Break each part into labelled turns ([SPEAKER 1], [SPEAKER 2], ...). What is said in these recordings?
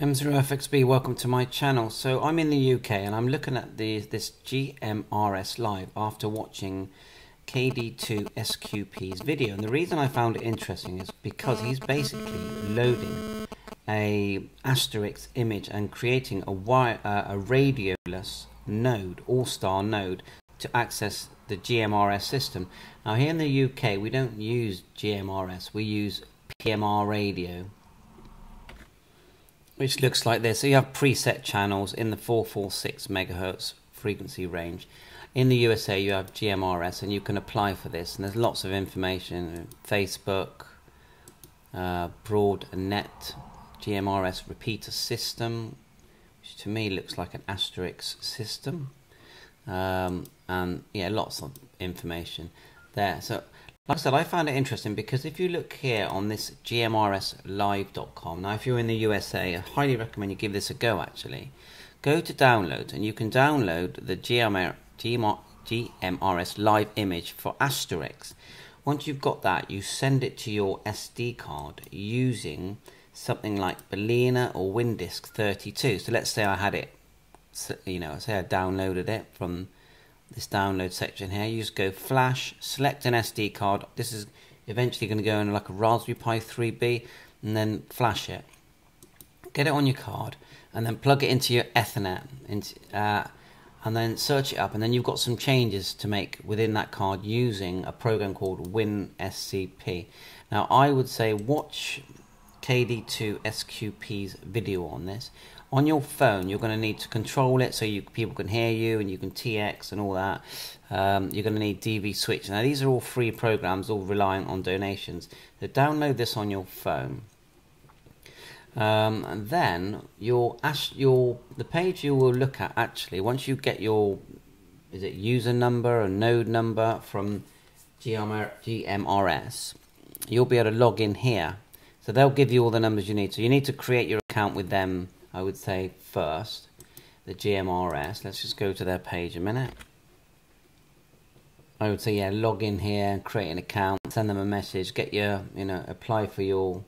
[SPEAKER 1] M0FXB, welcome to my channel. So I'm in the UK and I'm looking at the this GMRS live after watching KD2SQP's video. And the reason I found it interesting is because he's basically loading a asterisk image and creating a wire, uh, a radioless node, AllStar node to access the GMRS system. Now here in the UK we don't use GMRS, we use PMR radio which looks like this. So you have preset channels in the 446 megahertz frequency range. In the USA, you have GMRS, and you can apply for this. And there's lots of information: Facebook, uh, BroadNet, GMRS repeater system, which to me looks like an asterisk system, um, and yeah, lots of information there. So like I said, I found it interesting because if you look here on this gmrslive.com, now if you're in the USA, I highly recommend you give this a go actually. Go to download and you can download the GMR, GMR, GMRS live image for Asterisk. Once you've got that, you send it to your SD card using something like Balena or Windisk 32. So let's say I had it, you know, say I downloaded it from this download section here. You just go flash, select an SD card. This is eventually going to go in like a Raspberry Pi 3B and then flash it. Get it on your card and then plug it into your Ethernet into, uh, and then search it up and then you've got some changes to make within that card using a program called WinSCP. Now I would say watch KD2SQP's video on this. On your phone you're going to need to control it so you people can hear you and you can TX and all that. Um, you're going to need DVSwitch. Now these are all free programs all relying on donations. So download this on your phone. Um, and then your your the page you will look at actually once you get your is it user number or node number from GMR, GMRS you'll be able to log in here so they'll give you all the numbers you need so you need to create your account with them I would say first, the GMRS. Let's just go to their page a minute. I would say, yeah, log in here, create an account, send them a message, get your, you know, apply for your,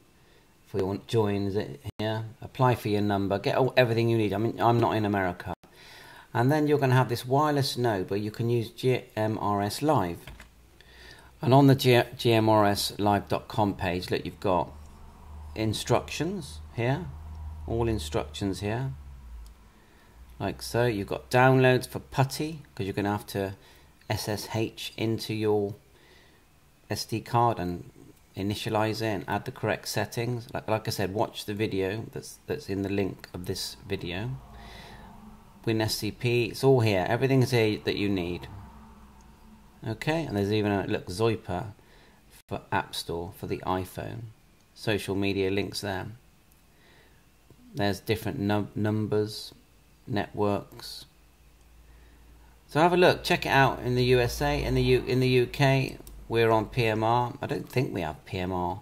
[SPEAKER 1] for your join, is it here? Apply for your number, get all, everything you need. I mean, I'm not in America. And then you're going to have this wireless node where you can use GMRS Live. And on the GMRSLive.com page, look, you've got instructions here all instructions here. Like so you've got downloads for PuTTY because you're going to have to SSH into your SD card and initialize it and add the correct settings. Like, like I said watch the video that's that's in the link of this video. WinSCP it's all here. Everything's here that you need. Okay and there's even a look Zoiper for App Store for the iPhone social media links there there's different num numbers, networks. So have a look, check it out in the USA, in the U in the UK. We're on PMR. I don't think we have PMR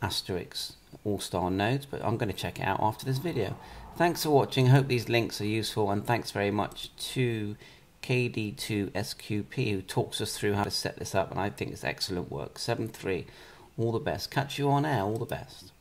[SPEAKER 1] asterisk AllStar nodes, but I'm going to check it out after this video. Thanks for watching. Hope these links are useful, and thanks very much to KD2SQP who talks us through how to set this up, and I think it's excellent work. 7.3, all the best. Catch you on air, all the best.